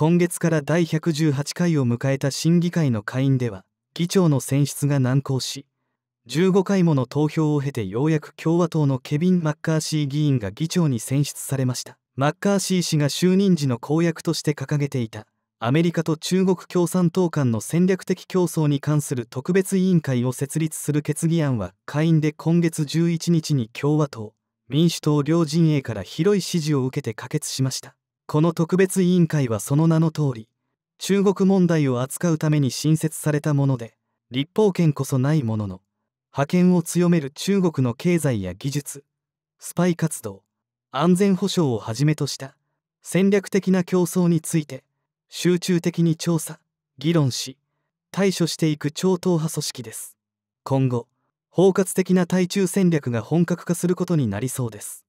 今月から第118回を迎えた審議会の会員では議長の選出が難航し15回もの投票を経てようやく共和党のケビン・マッカーシー議員が議長に選出されました。マッカーシー氏が就任時の公約として掲げていたアメリカと中国共産党間の戦略的競争に関する特別委員会を設立する決議案は下院で今月11日に共和党民主党両陣営から広い支持を受けて可決しました。この特別委員会はその名の通り中国問題を扱うために新設されたもので立法権こそないものの覇権を強める中国の経済や技術スパイ活動安全保障をはじめとした戦略的な競争について集中的に調査議論し対処していく超党派組織です。今後包括的な対中戦略が本格化することになりそうです。